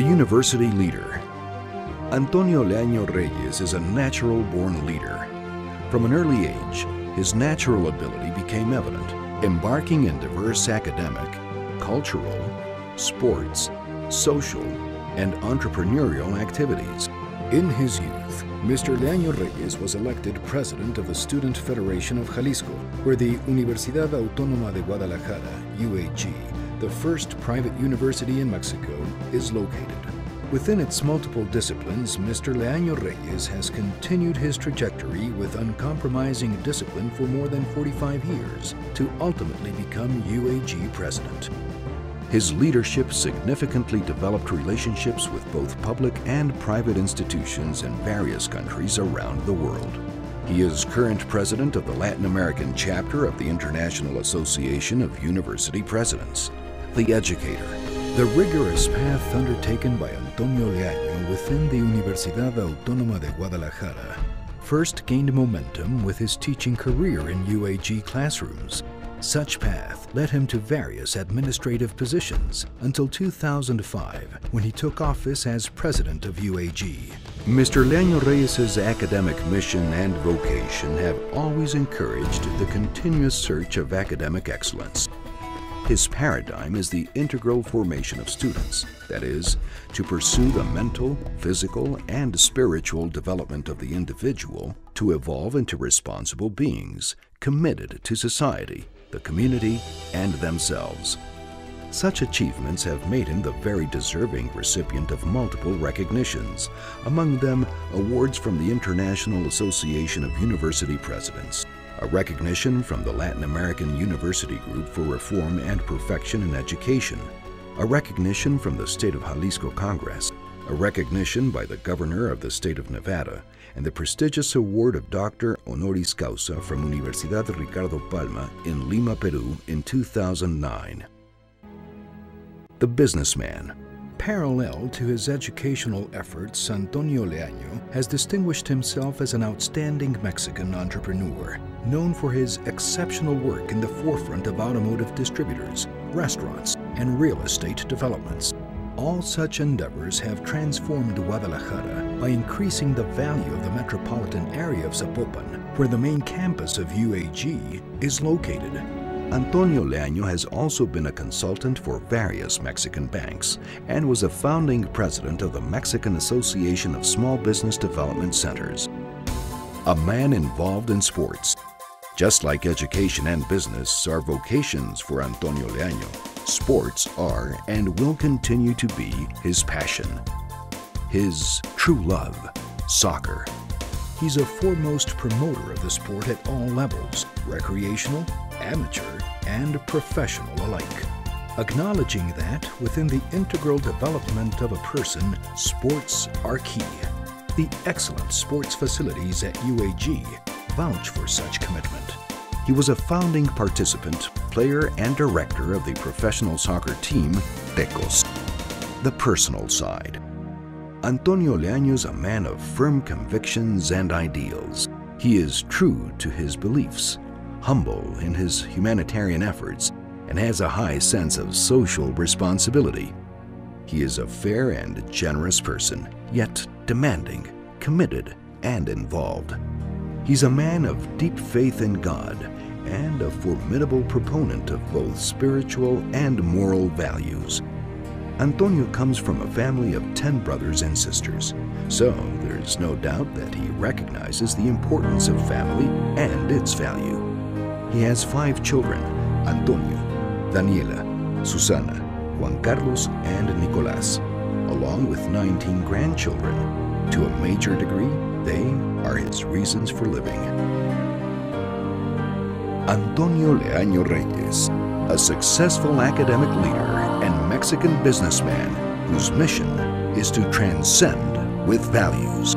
University Leader Antonio Leaño Reyes is a natural-born leader. From an early age, his natural ability became evident, embarking in diverse academic, cultural, sports, social, and entrepreneurial activities. In his youth, Mr. Leaño Reyes was elected president of the Student Federation of Jalisco, where the Universidad Autónoma de Guadalajara, UAG, the first private university in Mexico, is located. Within its multiple disciplines, Mr. Leaño Reyes has continued his trajectory with uncompromising discipline for more than 45 years to ultimately become UAG president. His leadership significantly developed relationships with both public and private institutions in various countries around the world. He is current president of the Latin American chapter of the International Association of University Presidents. The Educator, the rigorous path undertaken by Antonio Leaño within the Universidad Autónoma de Guadalajara first gained momentum with his teaching career in UAG classrooms. Such path led him to various administrative positions until 2005 when he took office as president of UAG. Mr. Leaño Reyes' academic mission and vocation have always encouraged the continuous search of academic excellence. His paradigm is the integral formation of students, that is, to pursue the mental, physical, and spiritual development of the individual to evolve into responsible beings committed to society, the community, and themselves. Such achievements have made him the very deserving recipient of multiple recognitions, among them awards from the International Association of University Presidents, a recognition from the Latin American University Group for Reform and Perfection in Education, a recognition from the State of Jalisco Congress, a recognition by the Governor of the State of Nevada, and the prestigious award of Doctor Honoris Causa from Universidad Ricardo Palma in Lima, Peru in 2009. The Businessman Parallel to his educational efforts, Antonio Leaño has distinguished himself as an outstanding Mexican entrepreneur, known for his exceptional work in the forefront of automotive distributors, restaurants, and real estate developments. All such endeavors have transformed Guadalajara by increasing the value of the metropolitan area of Zapopan, where the main campus of UAG is located. Antonio Leaño has also been a consultant for various Mexican banks and was a founding president of the Mexican Association of Small Business Development Centers. A man involved in sports. Just like education and business are vocations for Antonio Leaño, sports are and will continue to be his passion. His true love, soccer. He's a foremost promoter of the sport at all levels, recreational, amateur, and professional alike. Acknowledging that within the integral development of a person, sports are key. The excellent sports facilities at UAG vouch for such commitment. He was a founding participant, player, and director of the professional soccer team, Tecos. The personal side. Antonio Leaño is a man of firm convictions and ideals. He is true to his beliefs humble in his humanitarian efforts, and has a high sense of social responsibility. He is a fair and generous person, yet demanding, committed, and involved. He's a man of deep faith in God and a formidable proponent of both spiritual and moral values. Antonio comes from a family of 10 brothers and sisters, so there's no doubt that he recognizes the importance of family and its value. He has five children, Antonio, Daniela, Susana, Juan Carlos, and Nicolas, along with 19 grandchildren. To a major degree, they are his reasons for living. Antonio Leaño Reyes, a successful academic leader Mexican businessman whose mission is to transcend with values.